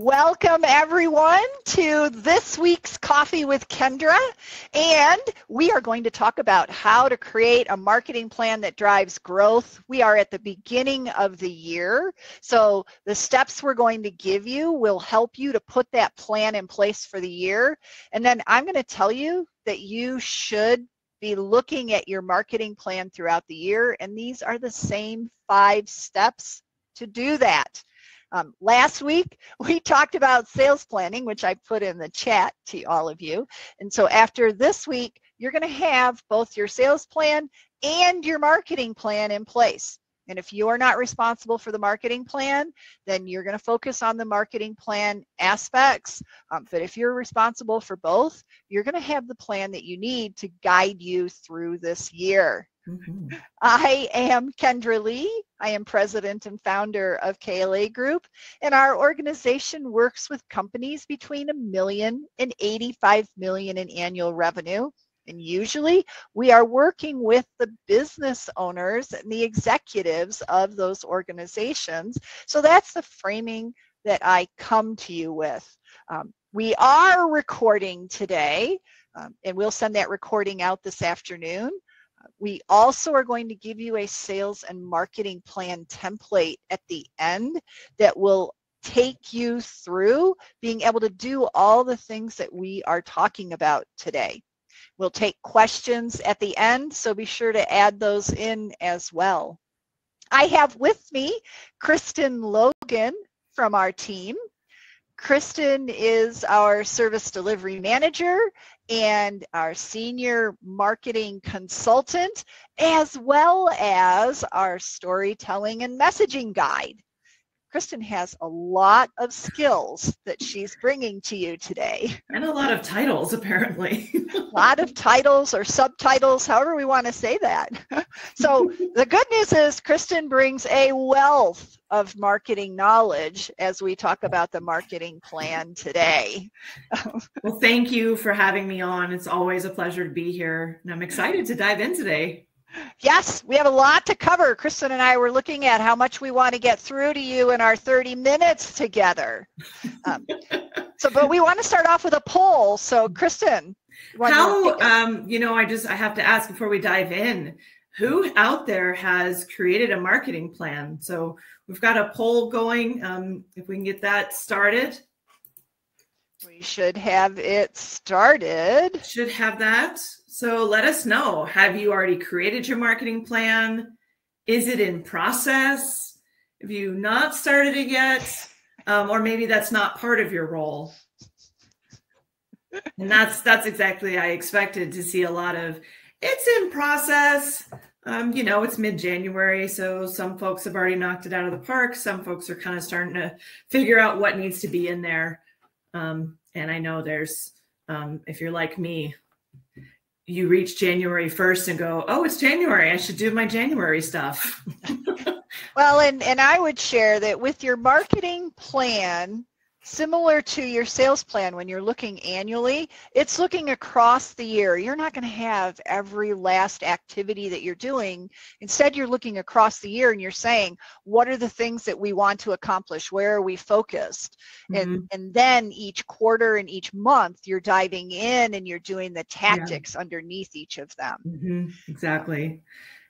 Welcome everyone to this week's Coffee with Kendra and we are going to talk about how to create a marketing plan that drives growth. We are at the beginning of the year so the steps we're going to give you will help you to put that plan in place for the year and then I'm going to tell you that you should be looking at your marketing plan throughout the year and these are the same five steps to do that. Um, last week, we talked about sales planning, which I put in the chat to all of you. And so after this week, you're going to have both your sales plan and your marketing plan in place. And if you are not responsible for the marketing plan, then you're going to focus on the marketing plan aspects. Um, but if you're responsible for both, you're going to have the plan that you need to guide you through this year. Mm-hmm. I am Kendra Lee. I am president and founder of KLA Group, and our organization works with companies between a million and 85 million in annual revenue. And usually we are working with the business owners and the executives of those organizations. So that's the framing that I come to you with. Um, we are recording today, um, and we'll send that recording out this afternoon. We also are going to give you a sales and marketing plan template at the end that will take you through being able to do all the things that we are talking about today. We'll take questions at the end, so be sure to add those in as well. I have with me Kristen Logan from our team. Kristen is our service delivery manager and our senior marketing consultant, as well as our storytelling and messaging guide. Kristen has a lot of skills that she's bringing to you today. And a lot of titles, apparently. a lot of titles or subtitles, however we want to say that. so the good news is Kristen brings a wealth of marketing knowledge as we talk about the marketing plan today. well, thank you for having me on. It's always a pleasure to be here, and I'm excited to dive in today. Yes, we have a lot to cover. Kristen and I were looking at how much we want to get through to you in our 30 minutes together. Um, so, but we want to start off with a poll. So, Kristen, how um, you know, I just I have to ask before we dive in, who out there has created a marketing plan? So we've got a poll going. Um, if we can get that started. We should have it started. Should have that. So let us know. Have you already created your marketing plan? Is it in process? Have you not started it yet? Um, or maybe that's not part of your role. And that's that's exactly I expected to see a lot of it's in process. Um, you know, it's mid-January, so some folks have already knocked it out of the park. Some folks are kind of starting to figure out what needs to be in there. Um, and I know there's um, if you're like me, you reach January 1st and go, oh, it's January. I should do my January stuff. well, and, and I would share that with your marketing plan, Similar to your sales plan when you're looking annually, it's looking across the year. You're not going to have every last activity that you're doing. Instead, you're looking across the year and you're saying, what are the things that we want to accomplish? Where are we focused? Mm-hmm. And, and then each quarter and each month, you're diving in and you're doing the tactics yeah. underneath each of them. Mm-hmm. Exactly.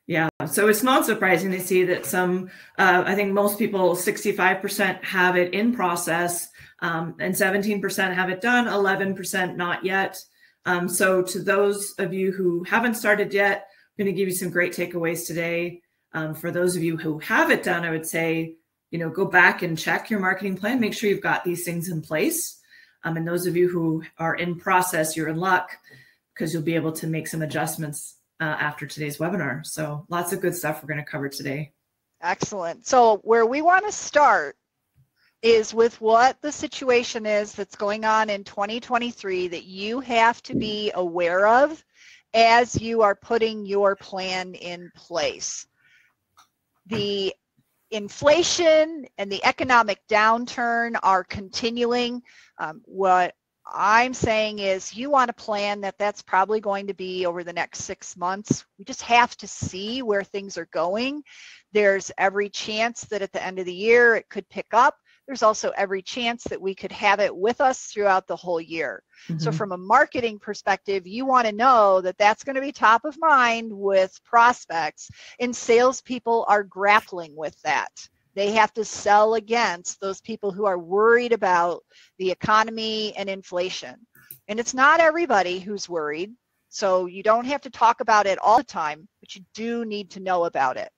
Yeah, so it's not surprising to see that some, uh, I think most people, 65% have it in process um, and 17% have it done, 11% not yet. Um, so, to those of you who haven't started yet, I'm going to give you some great takeaways today. Um, for those of you who have it done, I would say, you know, go back and check your marketing plan. Make sure you've got these things in place. Um, and those of you who are in process, you're in luck because you'll be able to make some adjustments uh, after today's webinar. So, lots of good stuff we're going to cover today. Excellent. So, where we want to start is with what the situation is that's going on in 2023 that you have to be aware of as you are putting your plan in place. The inflation and the economic downturn are continuing. Um, what I'm saying is you want a plan that that's probably going to be over the next six months. We just have to see where things are going. There's every chance that at the end of the year it could pick up there's also every chance that we could have it with us throughout the whole year. Mm-hmm. So, from a marketing perspective, you want to know that that's going to be top of mind with prospects, and salespeople are grappling with that. They have to sell against those people who are worried about the economy and inflation. And it's not everybody who's worried. So you don't have to talk about it all the time, but you do need to know about it.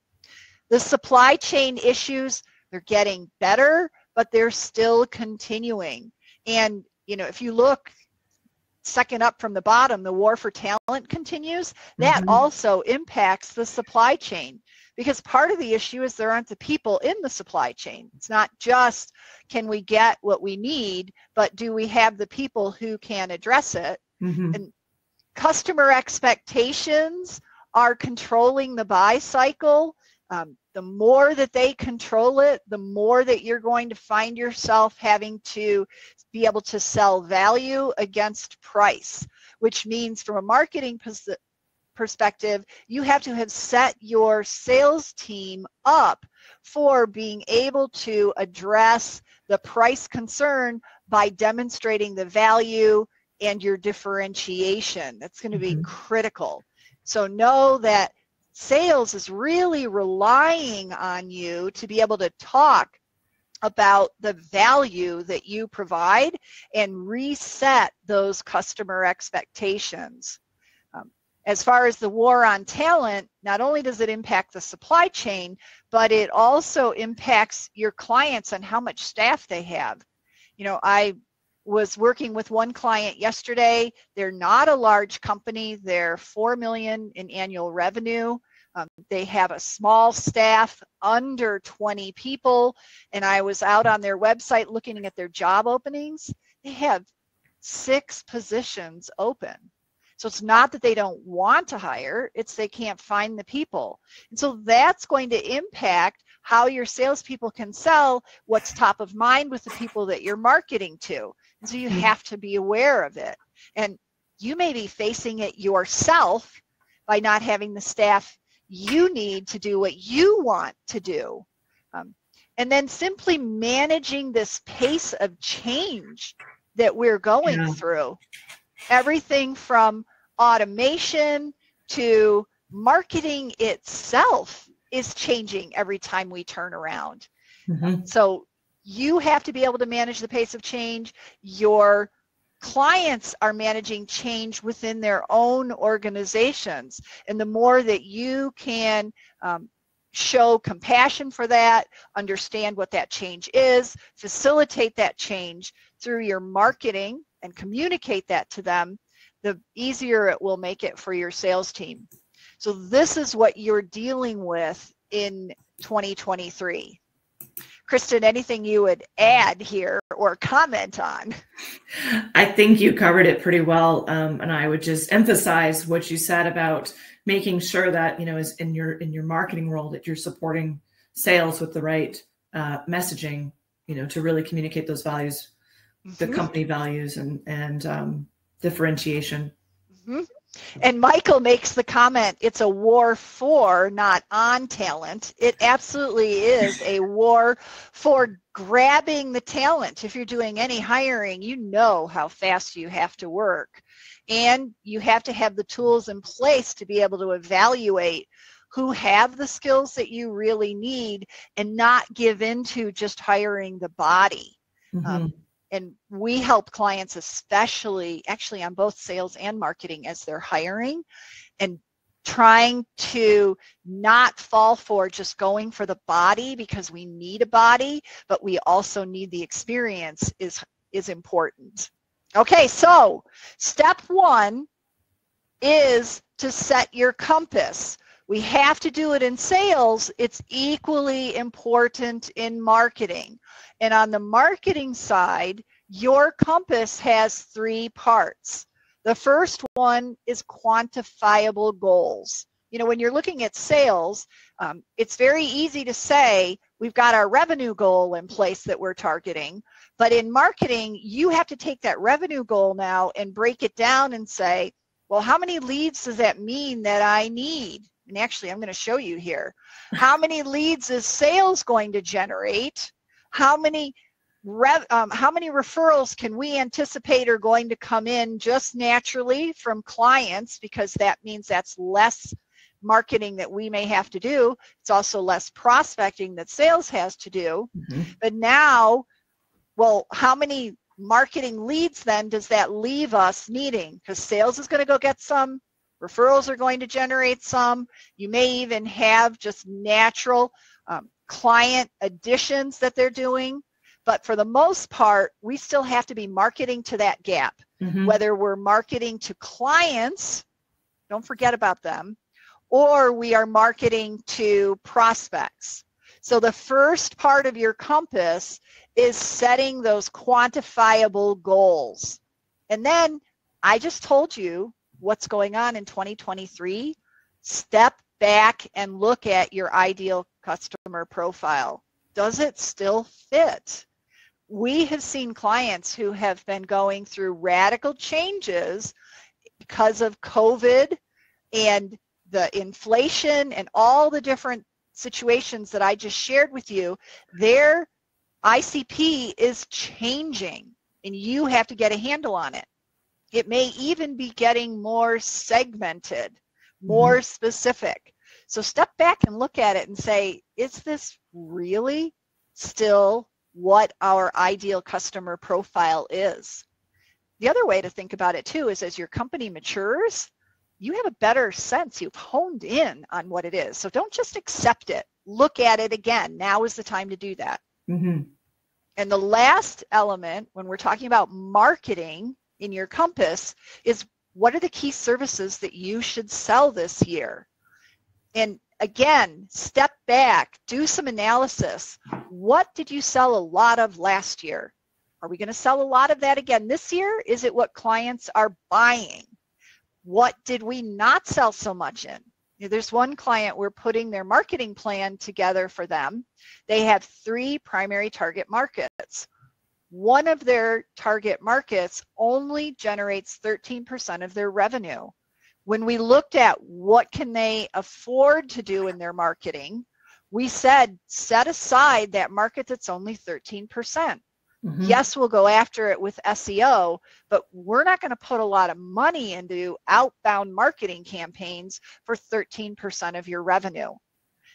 The supply chain issues, they're getting better, but they're still continuing. And, you know, if you look second up from the bottom, the war for talent continues. That mm-hmm. also impacts the supply chain because part of the issue is there aren't the people in the supply chain. It's not just can we get what we need, but do we have the people who can address it? Mm-hmm. And customer expectations are controlling the buy cycle. Um, the more that they control it, the more that you're going to find yourself having to be able to sell value against price, which means from a marketing pos- perspective, you have to have set your sales team up for being able to address the price concern by demonstrating the value and your differentiation. That's going to be mm-hmm. critical. So know that sales is really relying on you to be able to talk about the value that you provide and reset those customer expectations. As far as the war on talent, not only does it impact the supply chain, but it also impacts your clients and how much staff they have. You know, I was working with one client yesterday. They're not a large company. They're 4 million in annual revenue. Um, they have a small staff under 20 people, and I was out on their website looking at their job openings. They have six positions open. So it's not that they don't want to hire, it's they can't find the people. And so that's going to impact how your salespeople can sell what's top of mind with the people that you're marketing to. And so you mm-hmm. have to be aware of it. And you may be facing it yourself by not having the staff you need to do what you want to do. Um, and then simply managing this pace of change that we're going yeah. through. Everything from automation to marketing itself is changing every time we turn around. Mm-hmm. So you have to be able to manage the pace of change. Your clients are managing change within their own organizations. And the more that you can um, show compassion for that, understand what that change is, facilitate that change through your marketing and communicate that to them, the easier it will make it for your sales team. So this is what you're dealing with in 2023. Kristen, anything you would add here or comment on? I think you covered it pretty well, um, and I would just emphasize what you said about making sure that you know is in your in your marketing role that you're supporting sales with the right uh, messaging, you know, to really communicate those values, mm-hmm. the company values, and and um, differentiation. Mm-hmm. And Michael makes the comment it's a war for, not on talent. It absolutely is a war for grabbing the talent. If you're doing any hiring, you know how fast you have to work. And you have to have the tools in place to be able to evaluate who have the skills that you really need and not give into just hiring the body. Mm-hmm. Um, and we help clients especially actually on both sales and marketing as they're hiring and trying to not fall for just going for the body because we need a body but we also need the experience is is important. Okay so step one is to set your compass we have to do it in sales it's equally important in marketing and on the marketing side, your compass has three parts. The first one is quantifiable goals. You know, when you're looking at sales, um, it's very easy to say we've got our revenue goal in place that we're targeting. But in marketing, you have to take that revenue goal now and break it down and say, well, how many leads does that mean that I need? And actually, I'm going to show you here. How many leads is sales going to generate? how many rev, um, how many referrals can we anticipate are going to come in just naturally from clients because that means that's less marketing that we may have to do. It's also less prospecting that sales has to do. Mm-hmm. But now, well, how many marketing leads then does that leave us needing? Because sales is going to go get some, referrals are going to generate some. You may even have just natural um, client additions that they're doing. But for the most part, we still have to be marketing to that gap. Mm-hmm. Whether we're marketing to clients, don't forget about them, or we are marketing to prospects. So the first part of your compass is setting those quantifiable goals. And then I just told you what's going on in 2023. Step back and look at your ideal customer profile. Does it still fit? We have seen clients who have been going through radical changes because of COVID and the inflation and all the different situations that I just shared with you, their ICP is changing and you have to get a handle on it. It may even be getting more segmented, more mm-hmm. specific. So step back and look at it and say, is this really still what our ideal customer profile is? The other way to think about it too is as your company matures, you have a better sense. You've honed in on what it is. So don't just accept it. Look at it again. Now is the time to do that. Mm-hmm. And the last element, when we're talking about marketing in your compass, is what are the key services that you should sell this year? And again, step back, do some analysis. What did you sell a lot of last year? Are we going to sell a lot of that again this year? Is it what clients are buying? what did we not sell so much in? There's one client we're putting their marketing plan together for them. They have three primary target markets. One of their target markets only generates 13% of their revenue. When we looked at what can they afford to do in their marketing, we said set aside that market that's only 13%. Mm-hmm. Yes, we'll go after it with SEO, but we're not going to put a lot of money into outbound marketing campaigns for 13% of your revenue.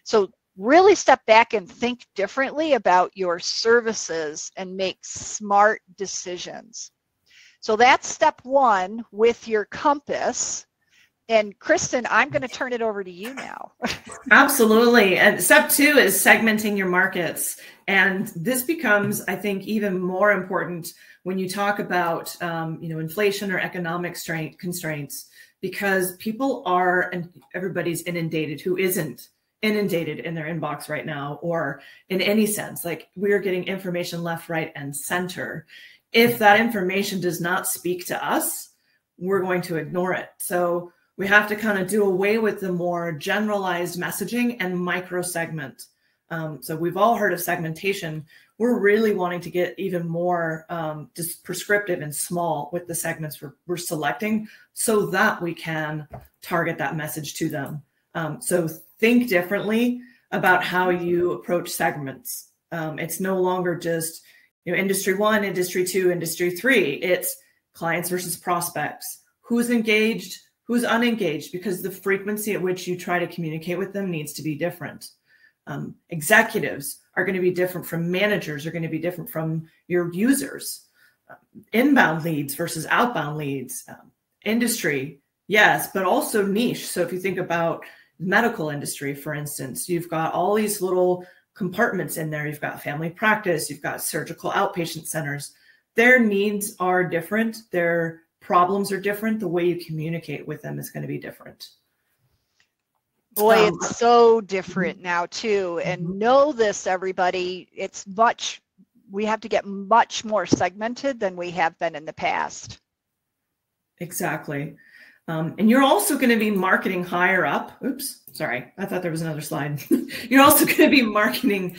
So, really step back and think differently about your services and make smart decisions. So, that's step one with your compass. And Kristen, I'm going to turn it over to you now. Absolutely. And step two is segmenting your markets. And this becomes, I think, even more important when you talk about, um, you know, inflation or economic strength constraints, because people are, and everybody's inundated who isn't inundated in their inbox right now, or in any sense, like we're getting information left, right, and center. If that information does not speak to us, we're going to ignore it. So we have to kind of do away with the more generalized messaging and micro segment. Um, so we've all heard of segmentation. We're really wanting to get even more um, just prescriptive and small with the segments we're, we're, selecting so that we can target that message to them. Um, so think differently about how you approach segments. Um, it's no longer just you know industry one, industry two, industry three. It's clients versus prospects. Who's engaged? who's unengaged because the frequency at which you try to communicate with them needs to be different. Um, executives are going to be different from managers, are going to be different from your users. Uh, inbound leads versus outbound leads. Um, industry, yes, but also niche. So if you think about medical industry, for instance, you've got all these little compartments in there. You've got family practice, you've got surgical outpatient centers. Their needs are different. Their problems are different, the way you communicate with them is going to be different. Boy, um, it's so different now too. And mm-hmm. know this, everybody, it's much, we have to get much more segmented than we have been in the past. Exactly. Um, and you're also going to be marketing higher up. Oops, sorry. I thought there was another slide. you're also going to be marketing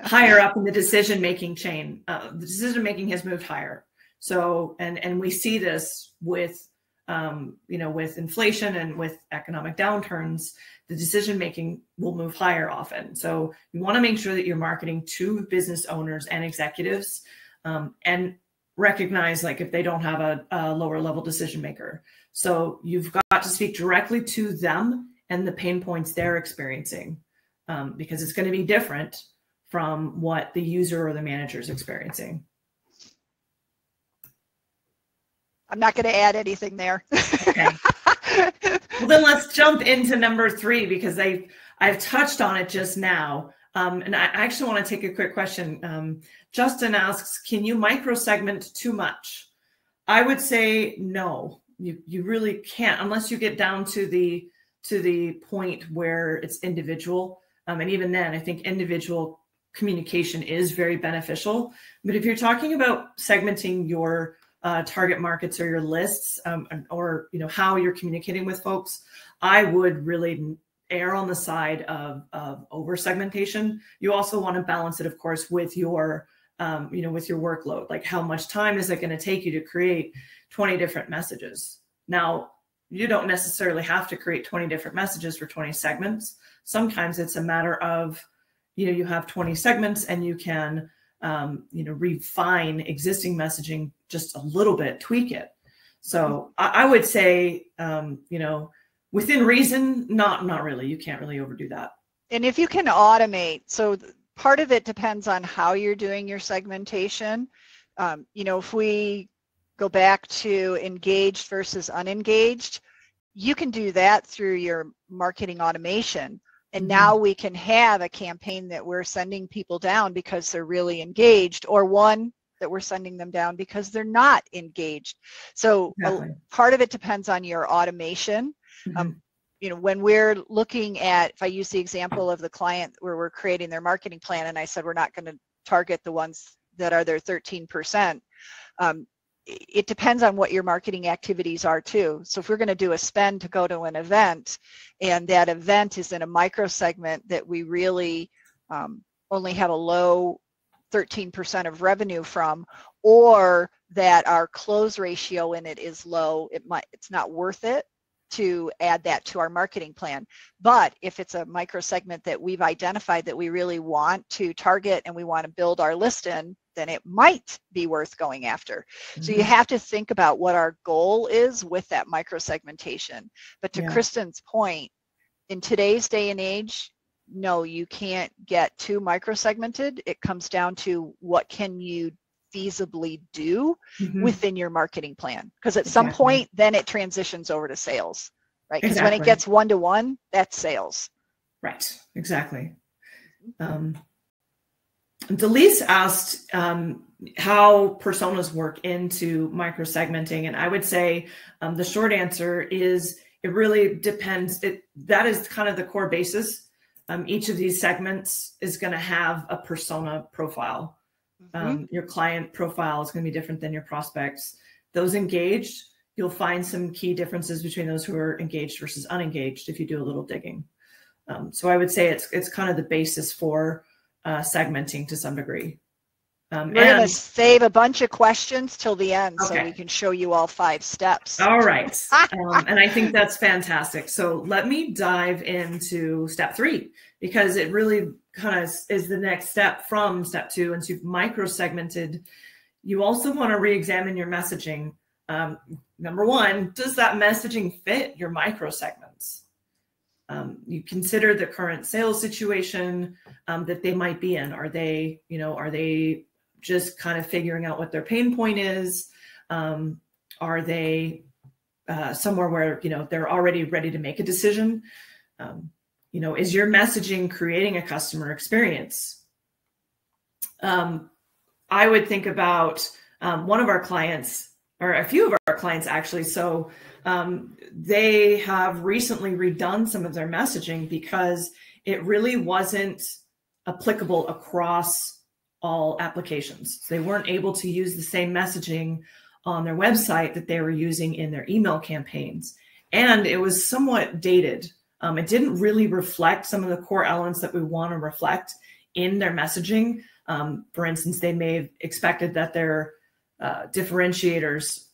higher up in the decision making chain. Uh, the decision making has moved higher. So, and and we see this with um, you know with inflation and with economic downturns, the decision making will move higher often. So you want to make sure that you're marketing to business owners and executives um, and recognize like if they don't have a, a lower level decision maker. So you've got to speak directly to them and the pain points they're experiencing um, because it's going to be different from what the user or the manager is experiencing. I'm not going to add anything there. okay. Well, then let's jump into number three because I I've touched on it just now. Um, and I actually want to take a quick question. Um, Justin asks, can you microsegment too much? I would say no. You you really can't unless you get down to the to the point where it's individual. Um, and even then, I think individual communication is very beneficial. But if you're talking about segmenting your uh, target markets or your lists, um, or you know how you're communicating with folks, I would really err on the side of, of over segmentation. You also want to balance it, of course, with your um, you know with your workload. Like how much time is it going to take you to create 20 different messages? Now, you don't necessarily have to create 20 different messages for 20 segments. Sometimes it's a matter of, you know, you have 20 segments and you can, um, you know, refine existing messaging just a little bit, tweak it. So I, I would say, um, you know, within reason, not not really. You can't really overdo that. And if you can automate, so part of it depends on how you're doing your segmentation. Um, you know, if we go back to engaged versus unengaged, you can do that through your marketing automation. And mm-hmm. now we can have a campaign that we're sending people down because they're really engaged, or one that we're sending them down because they're not engaged. So exactly. a, part of it depends on your automation. Mm-hmm. Um, you know, when we're looking at, if I use the example of the client where we're creating their marketing plan, and I said we're not going to target the ones that are their 13%. Um, it depends on what your marketing activities are too. So if we're going to do a spend to go to an event and that event is in a micro segment that we really um, only have a low 13% of revenue from or that our close ratio in it is low, it might it's not worth it to add that to our marketing plan. But if it's a micro segment that we've identified that we really want to target and we want to build our list in, then it might be worth going after. Mm-hmm. So you mm-hmm. have to think about what our goal is with that micro segmentation. But to yeah. Kristen's point, in today's day and age, no, you can't get too micro segmented. It comes down to what can you feasibly do mm-hmm. within your marketing plan because at exactly. some point then it transitions over to sales right because exactly. when it gets one to one that's sales right exactly um, delise asked um, how personas work into microsegmenting and i would say um, the short answer is it really depends it that is kind of the core basis um, each of these segments is going to have a persona profile Mm-hmm. Um, your client profile is going to be different than your prospects. Those engaged, you'll find some key differences between those who are engaged versus unengaged if you do a little digging. Um, so I would say it's it's kind of the basis for uh, segmenting to some degree. Um, We're going to save a bunch of questions till the end okay. so we can show you all five steps. All right. um, and I think that's fantastic. So let me dive into step three because it really kind of is the next step from step two. Once you've micro segmented, you also want to re examine your messaging. Um, number one, does that messaging fit your micro segments? Um, you consider the current sales situation um, that they might be in. Are they, you know, are they just kind of figuring out what their pain point is? Um, are they uh, somewhere where you know they're already ready to make a decision? Um, you know, is your messaging creating a customer experience? Um, I would think about um, one of our clients, or a few of our clients actually. So um, they have recently redone some of their messaging because it really wasn't applicable across all applications. They weren't able to use the same messaging on their website that they were using in their email campaigns. And it was somewhat dated. Um, it didn't really reflect some of the core elements that we want to reflect in their messaging. Um, for instance, they may have expected that their uh, differentiators,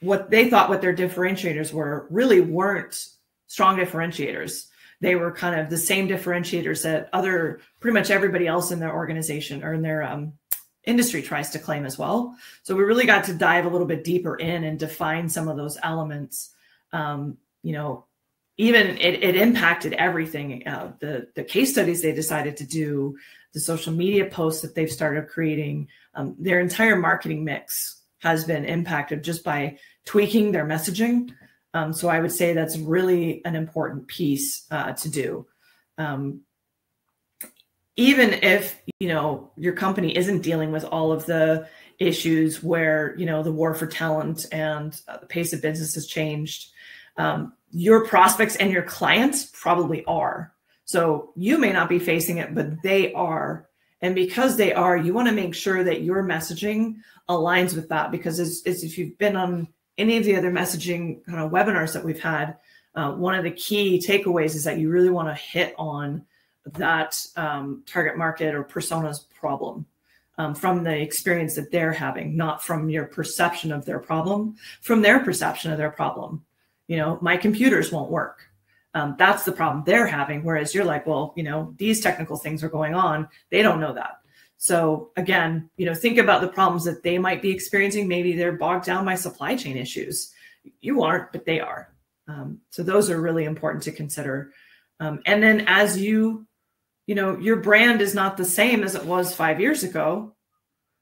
what they thought what their differentiators were, really weren't strong differentiators they were kind of the same differentiators that other pretty much everybody else in their organization or in their um, industry tries to claim as well. So we really got to dive a little bit deeper in and define some of those elements. Um, you know, even it, it impacted everything. Uh, the the case studies they decided to do, the social media posts that they've started creating, um, their entire marketing mix has been impacted just by tweaking their messaging. Um, so I would say that's really an important piece uh, to do. Um, even if you know your company isn't dealing with all of the issues where you know the war for talent and uh, the pace of business has changed um, your prospects and your clients probably are so you may not be facing it but they are and because they are you want to make sure that your messaging aligns with that because as if you've been on any of the other messaging kind of webinars that we've had uh, one of the key takeaways is that you really want to hit on that um, target market or persona's problem um, from the experience that they're having, not from your perception of their problem, from their perception of their problem. You know, my computers won't work. Um, that's the problem they're having. Whereas you're like, well, you know, these technical things are going on. They don't know that. So again, you know, think about the problems that they might be experiencing. Maybe they're bogged down by supply chain issues. You aren't, but they are. Um, so those are really important to consider. Um, and then as you you know, your brand is not the same as it was five years ago.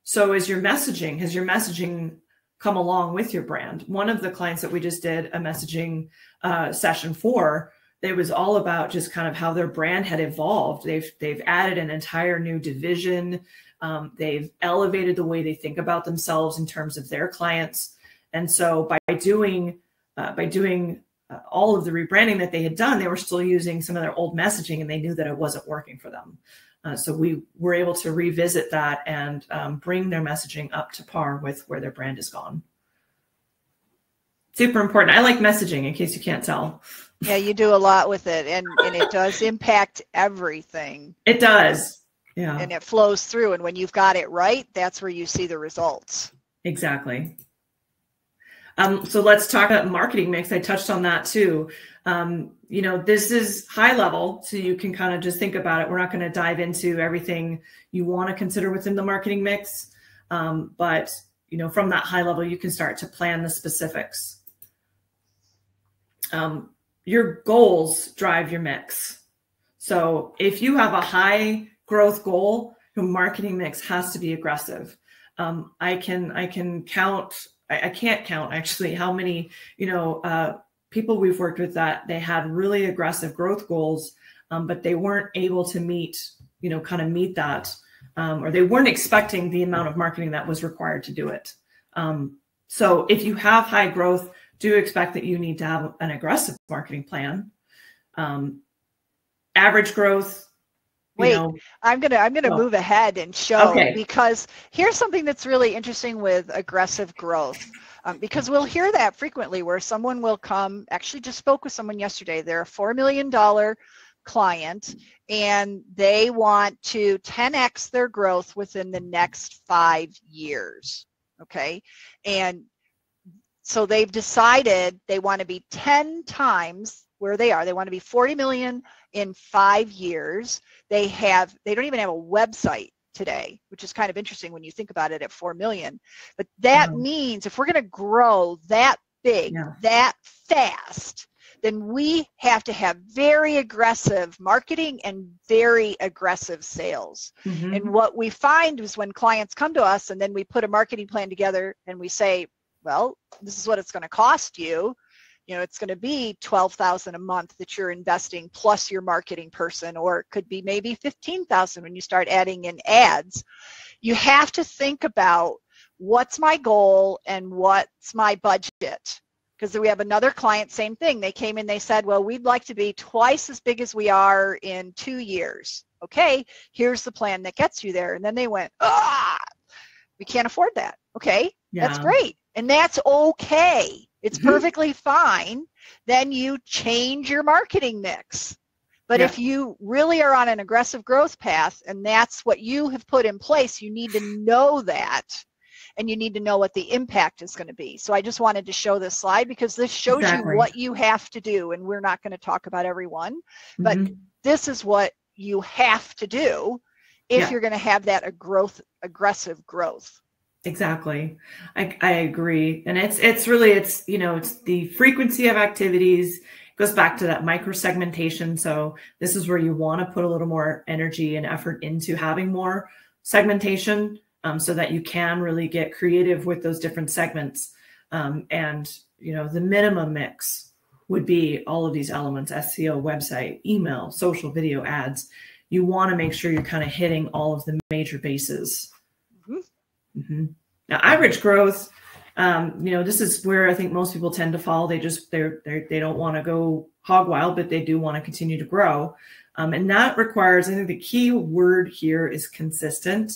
So is your messaging, has your messaging come along with your brand? One of the clients that we just did a messaging uh, session for, it was all about just kind of how their brand had evolved. They've they've added an entire new division. Um, they've elevated the way they think about themselves in terms of their clients. And so by doing uh, by doing uh, all of the rebranding that they had done, they were still using some of their old messaging and they knew that it wasn't working for them. Uh, so we were able to revisit that and um, bring their messaging up to par with where their brand has gone. Super important. I like messaging in case you can't tell. Yeah, you do a lot with it and, and it does impact everything. It does. Yeah. And it flows through. And when you've got it right, that's where you see the results. Exactly. Um, so let's talk about marketing mix. I touched on that too. Um, you know, this is high level, so you can kind of just think about it. We're not going to dive into everything you want to consider within the marketing mix, um, but you know, from that high level, you can start to plan the specifics. Um, your goals drive your mix. So if you have a high growth goal, your marketing mix has to be aggressive. Um, I can I can count I, can't count actually how many, you know, uh, people we've worked with that they had really aggressive growth goals, um, but they weren't able to meet, you know, kind of meet that, um, or they weren't expecting the amount of marketing that was required to do it. Um, so if you have high growth, do expect that you need to have an aggressive marketing plan. Um, average growth, Wait, know, I'm gonna I'm gonna move ahead and show okay. because here's something that's really interesting with aggressive growth. Um, because we'll hear that frequently where someone will come actually just spoke with someone yesterday they're a four million dollar client and they want to 10x their growth within the next five years okay? And so they've decided they want to be 10 times where they are. They want to be 40 million in five years. They have they don't even have a website today, which is kind of interesting when you think about it at 4 million. But that means if we're going to grow that big, yeah. that fast, then we have to have very aggressive marketing and very aggressive sales. Mm-hmm. And what we find is when clients come to us and then we put a marketing plan together and we say, well, this is what it's going to cost you you know it's going to be 12,000 a month that you're investing plus your marketing person or it could be maybe 15,000 when you start adding in ads. You have to think about what's my goal and what's my budget. Because we have another client same thing. They came in they said well we'd like to be twice as big as we are in 2 years. Okay here's the plan that gets you there. And then they went ah we can't afford that. Okay yeah. that's great. And that's okay it's mm-hmm. perfectly fine. Then you change your marketing mix. But yeah. if you really are on an aggressive growth path and that's what you have put in place, you need to know that and you need to know what the impact is going to be. So I just wanted to show this slide because this shows exactly. you what you have to do. And we're not going to talk about everyone, but mm-hmm. this is what you have to do if yeah. you're going to have that a growth aggressive growth exactly. I, I agree. And it's it's really it's you know it's the frequency of activities it goes back to that micro segmentation so this is where you want to put a little more energy and effort into having more segmentation um, so that you can really get creative with those different segments. Um, and you know the minimum mix would be all of these elements seo website email social video ads. You want to make sure you're kind of hitting all of the major bases mm-hmm. Now average growth um, you know this is where i think most people tend to fall they just they're, they're they don't want to go hog wild but they do want to continue to grow um, and that requires i think the key word here is consistent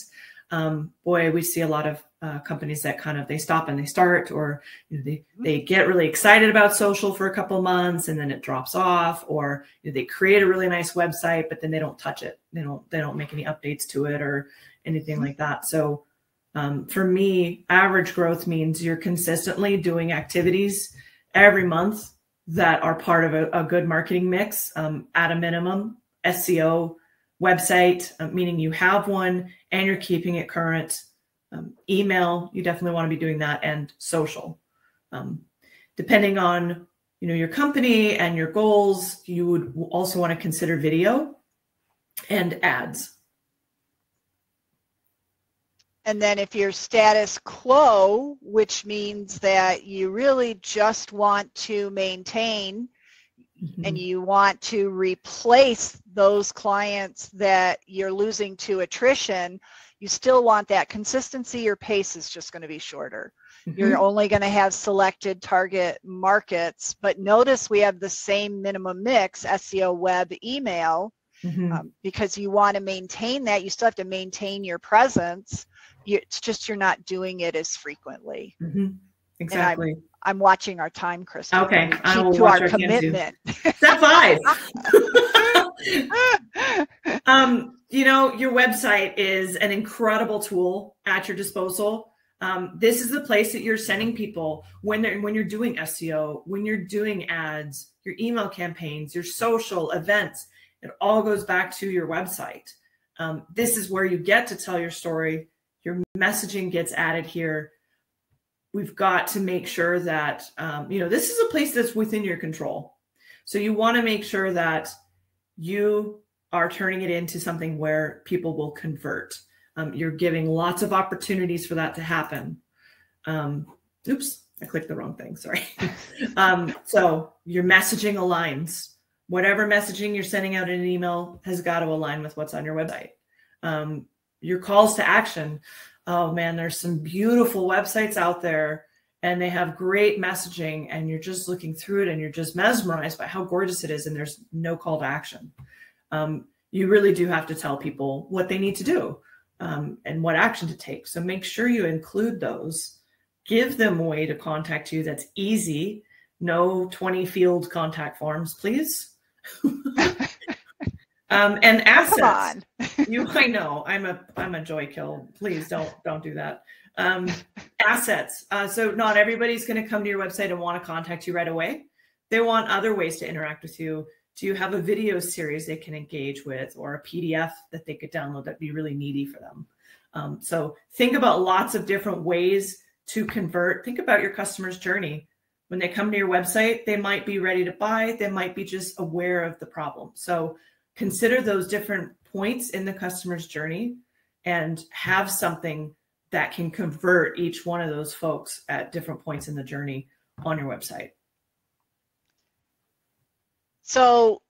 um, boy we see a lot of uh, companies that kind of they stop and they start or you know, they mm-hmm. they get really excited about social for a couple months and then it drops off or you know, they create a really nice website but then they don't touch it they don't they don't make any updates to it or anything mm-hmm. like that so um, for me average growth means you're consistently doing activities every month that are part of a, a good marketing mix um, at a minimum seo website uh, meaning you have one and you're keeping it current um, email, you definitely want to be doing that, and social. Um, depending on you know your company and your goals, you would also want to consider video and ads. And then if you're status quo, which means that you really just want to maintain mm-hmm. and you want to replace those clients that you're losing to attrition, you still want that consistency. Your pace is just going to be shorter. Mm-hmm. You're only going to have selected target markets, but notice we have the same minimum mix SEO, web, email, mm-hmm. um, because you want to maintain that. You still have to maintain your presence. You, it's just you're not doing it as frequently. Mm-hmm. Exactly. I'm, I'm, watching our time, Chris. Okay. Keep to our commitment. Step five. um, you know, your website is an incredible tool at your disposal. Um, this is the place that you're sending people when they're when you're doing SEO, when you're doing ads, your email campaigns, your social events. It all goes back to your website. Um, this is where you get to tell your story. Your messaging gets added here. We've got to make sure that um, you know this is a place that's within your control. So you want to make sure that you are turning it into something where people will convert. Um, you're giving lots of opportunities for that to happen. Um, oops, I clicked the wrong thing. Sorry. um, so your messaging aligns. Whatever messaging you're sending out in an email has got to align with what's on your website. Um, your calls to action. Oh man, there's some beautiful websites out there and they have great messaging and you're just looking through it and you're just mesmerized by how gorgeous it is and there's no call to action um, you really do have to tell people what they need to do um, and what action to take. So make sure you include those. Give them a way to contact you that's easy. No 20 field contact forms, please. um, and assets. you, I know I'm a I'm a joy kill. Please don't don't do that. Um, assets. Uh, so not everybody's going to come to your website and want to contact you right away. They want other ways to interact with you do you have a video series they can engage with or a PDF that they could download that'd be really needy for them? Um, so think about lots of different ways to convert. Think about your customer's journey. When they come to your website, they might be ready to buy, they might be just aware of the problem. So consider those different points in the customer's journey and have something that can convert each one of those folks at different points in the journey on your website. So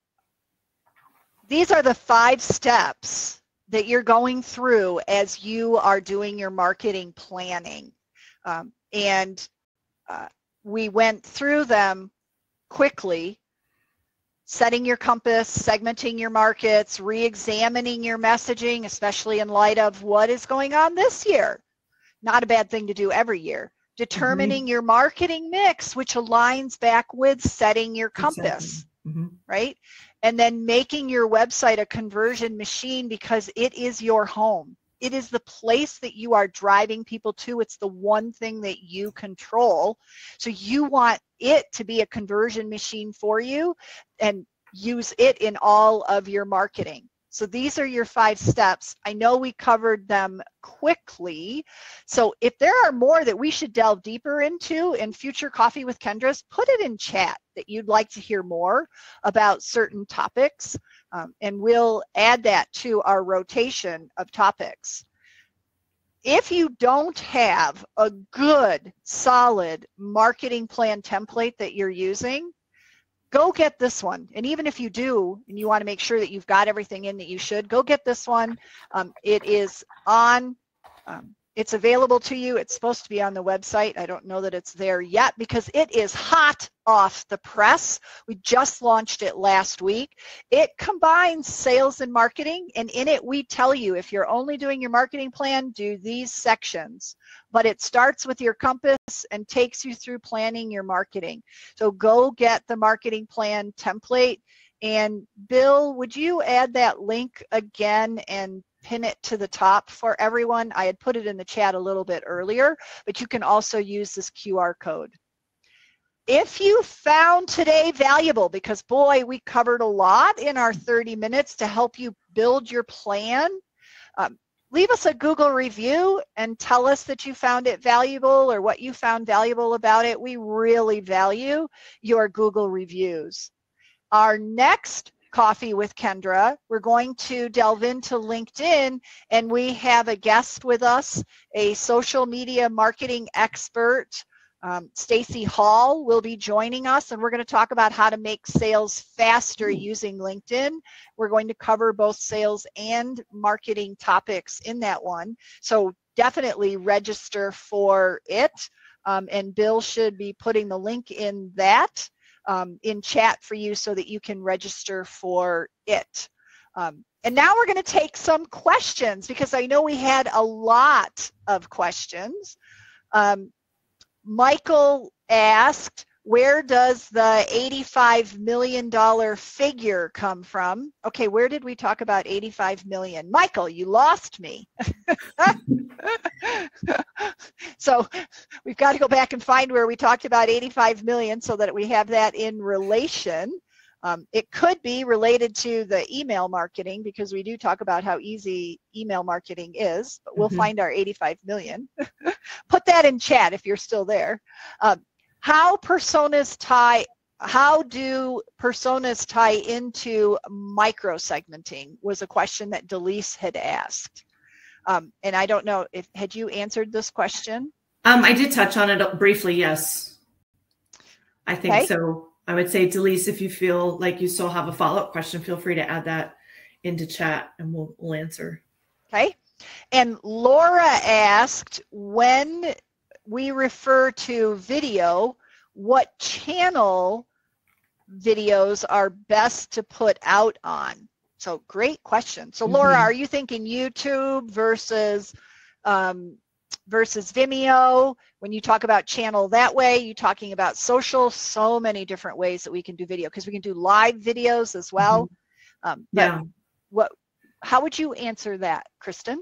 these are the five steps that you're going through as you are doing your marketing planning. Um, and uh, we went through them quickly, setting your compass, segmenting your markets, re-examining your messaging, especially in light of what is going on this year. Not a bad thing to do every year. Determining mm-hmm. your marketing mix, which aligns back with setting your compass. Exactly mm-hmm. right? And then making your website a conversion machine because it is your home. It is the place that you are driving people to. It's the one thing that you control. So you want it to be a conversion machine for you and use it in all of your marketing. So these are your five steps. I know we covered them quickly. So if there are more that we should delve deeper into in future Coffee with Kendras, put it in chat that you'd like to hear more about certain topics. Um, and we'll add that to our rotation of topics. If you don't have a good, solid marketing plan template that you're using, go get this one. And even if you do, and you want to make sure that you've got everything in that you should, go get this one. Um, it is on um, it's available to you. It's supposed to be on the website. I don't know that it's there yet because it is hot off the press. We just launched it last week. It combines sales and marketing, and in it, we tell you if you're only doing your marketing plan, do these sections. But it starts with your compass and takes you through planning your marketing. So go get the marketing plan template. And Bill, would you add that link again and pin it to the top for everyone. I had put it in the chat a little bit earlier, but you can also use this QR code. If you found today valuable, because boy, we covered a lot in our 30 minutes to help you build your plan, um, leave us a Google review and tell us that you found it valuable or what you found valuable about it. We really value your Google reviews. Our next Coffee with Kendra. We're going to delve into LinkedIn and we have a guest with us, a social media marketing expert. Um, Stacy Hall will be joining us and we're going to talk about how to make sales faster hmm. using LinkedIn. We're going to cover both sales and marketing topics in that one. So definitely register for it. Um, and Bill should be putting the link in that um, in chat for you so that you can register for it. Um, and now we're going to take some questions because I know we had a lot of questions. Um, Michael asked, where does the $85 million figure come from? Okay, where did we talk about 85 million? Michael, you lost me. so we've got to go back and find where we talked about 85 million so that we have that in relation. Um, it could be related to the email marketing because we do talk about how easy email marketing is, but we'll mm-hmm. find our 85 million. Put that in chat if you're still there. Um, how personas tie how do personas tie into micro segmenting was a question that Delise had asked. Um, and I don't know if had you answered this question? Um, I did touch on it briefly, yes. I think okay. so. I would say, Delise, if you feel like you still have a follow-up question, feel free to add that into chat and we'll, we'll answer. Okay. And Laura asked, when we refer to video, what channel videos are best to put out on? So great question. So Laura, mm-hmm. are you thinking YouTube versus um, versus Vimeo? When you talk about channel that way, you talking about social? So many different ways that we can do video because we can do live videos as well. Mm-hmm. Um, yeah. What? How would you answer that, Kristen?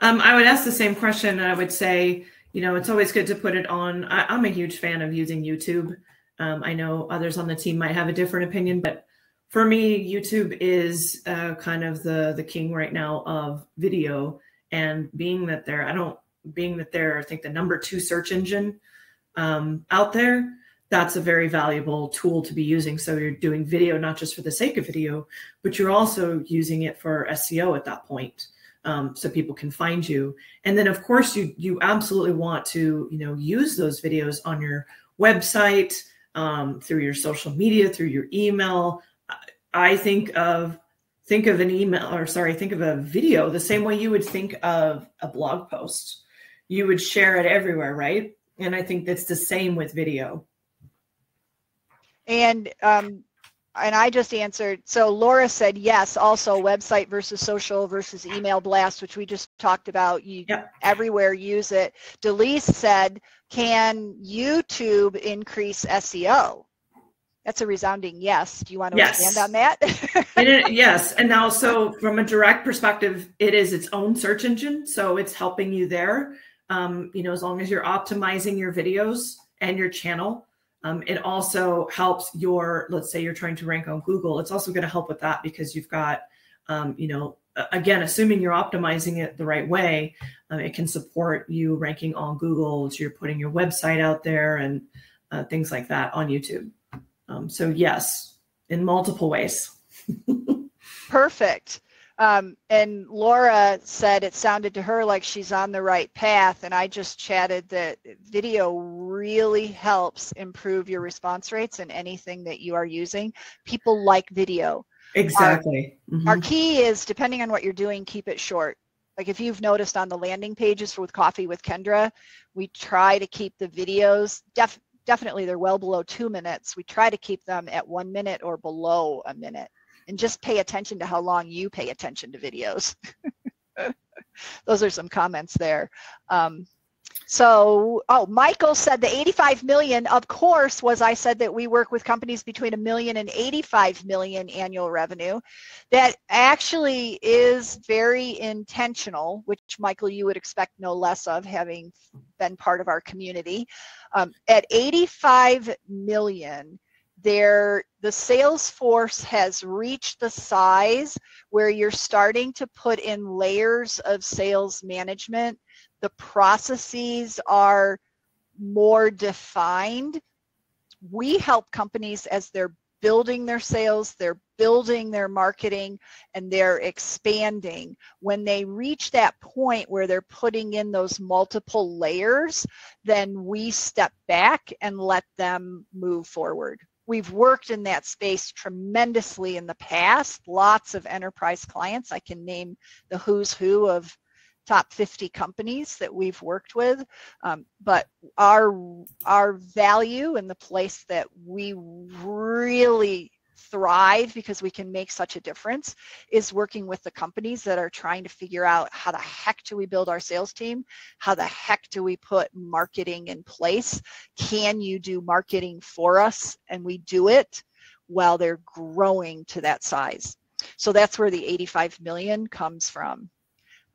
Um, I would ask the same question. I would say you know, it's always good to put it on. I, am a huge fan of using YouTube. Um, I know others on the team might have a different opinion, but for me, YouTube is uh, kind of the the king right now of video. And being that they're, I don't, being that they're, I think the number two search engine um, out there, that's a very valuable tool to be using. So you're doing video not just for the sake of video, but you're also using it for SEO at that point um, so people can find you. And then of course you you absolutely want to you know use those videos on your website, um, through your social media, through your email. I think of think of an email or sorry, think of a video the same way you would think of a blog post. You would share it everywhere, right? And I think that's the same with video. And um, and I just answered. So Laura said yes. Also, website versus social versus email blast, which we just talked about. You yep. everywhere use it. Delise said, can YouTube increase SEO? That's a resounding yes. Do you want to yes. expand on that? yes, and also from a direct perspective, it is its own search engine, so it's helping you there. Um, you know, as long as you're optimizing your videos and your channel um, it also helps your, let's say you're trying to rank on Google, it's also going to help with that because you've got um, you know, again, assuming you're optimizing it the right way, um, it can support you ranking on Google. So you're putting your website out there and uh, things like that on YouTube. Um, so yes, in multiple ways. Perfect. Um, and Laura said it sounded to her like she's on the right path. And I just chatted that video really helps improve your response rates in anything that you are using. People like video. Exactly. Our, mm-hmm. our key is depending on what you're doing, keep it short. Like if you've noticed on the landing pages for with Coffee with Kendra, we try to keep the videos def, definitely they're well below two minutes. We try to keep them at one minute or below a minute and just pay attention to how long you pay attention to videos. Those are some comments there. Um, so, oh, Michael said the 85 million, of course, was I said that we work with companies between a million and 85 million annual revenue. That actually is very intentional, which Michael, you would expect no less of having been part of our community. Um, at 85 million, the sales force has reached the size where you're starting to put in layers of sales management the processes are more defined. We help companies as they're building their sales, they're building their marketing, and they're expanding. When they reach that point where they're putting in those multiple layers, then we step back and let them move forward. We've worked in that space tremendously in the past, lots of enterprise clients. I can name the who's who of top 50 companies that we've worked with. Um, but our our value and the place that we really thrive because we can make such a difference is working with the companies that are trying to figure out how the heck do we build our sales team? How the heck do we put marketing in place? Can you do marketing for us? And we do it while they're growing to that size. So that's where the 85 million comes from.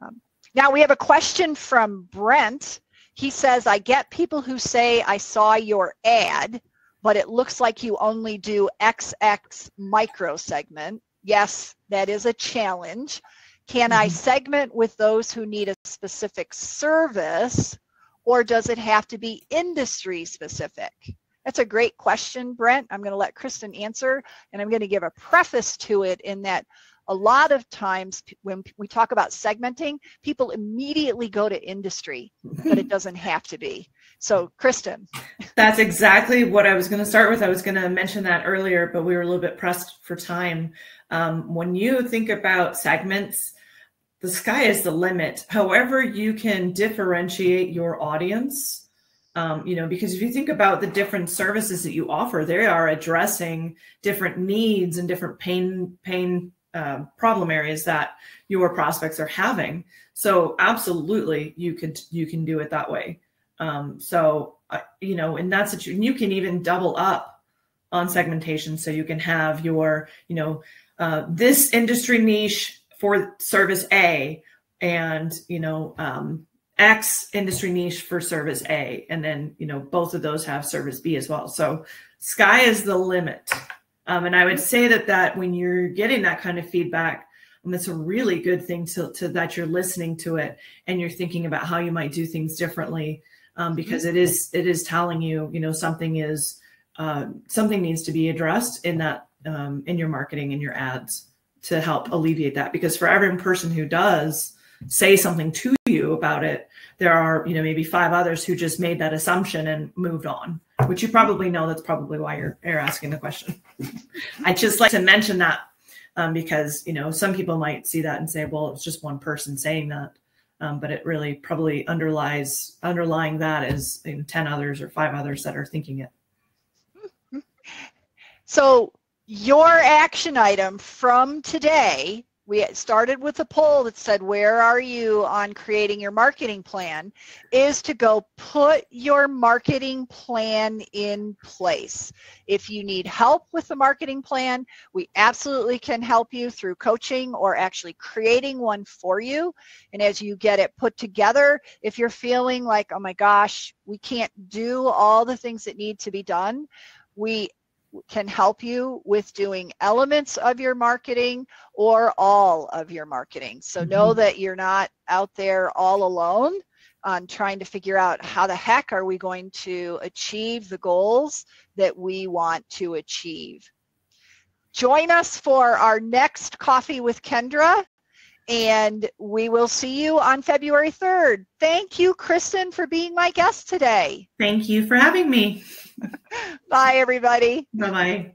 Um, now we have a question from Brent. He says, I get people who say, I saw your ad, but it looks like you only do XX micro segment. Yes, that is a challenge. Can I mm-hmm. segment with those who need a specific service, or does it have to be industry specific? That's a great question, Brent. I'm going to let Kristen answer, and I'm going to give a preface to it in that a lot of times when we talk about segmenting, people immediately go to industry, but it doesn't have to be. So, Kristen. That's exactly what I was going to start with. I was going to mention that earlier, but we were a little bit pressed for time. Um, when you think about segments, the sky is the limit. However, you can differentiate your audience. Um, you know, because if you think about the different services that you offer, they are addressing different needs and different pain pain uh, problem areas that your prospects are having. So absolutely, you could you can do it that way. Um, so uh, you know, in that situation, you can even double up on segmentation. So you can have your you know uh, this industry niche for service A, and you know um, X industry niche for service A, and then you know both of those have service B as well. So sky is the limit. Um, and I would say that that when you're getting that kind of feedback, um, it's a really good thing to, to, that you're listening to it and you're thinking about how you might do things differently um, because it is it is telling you you know something is uh, something needs to be addressed in that um, in your marketing and your ads to help alleviate that. Because for every person who does say something to you about it there are you know maybe five others who just made that assumption and moved on which you probably know that's probably why you're, you're asking the question. I just like to mention that um, because you know some people might see that and say, well, it's just one person saying that, um, but it really probably underlies underlying that is know, ten others or five others that are thinking it. So your action item from today we started with a poll that said where are you on creating your marketing plan? is to go put your marketing plan in place. If you need help with the marketing plan we absolutely can help you through coaching or actually creating one for you. And as you get it put together if you're feeling like oh my gosh we can't do all the things that need to be done we can help you with doing elements of your marketing or all of your marketing. So mm-hmm. know that you're not out there all alone on trying to figure out how the heck are we going to achieve the goals that we want to achieve. Join us for our next Coffee with Kendra and we will see you on February 3rd. Thank you, Kristen, for being my guest today. Thank you for having me. Bye, everybody. Bye bye.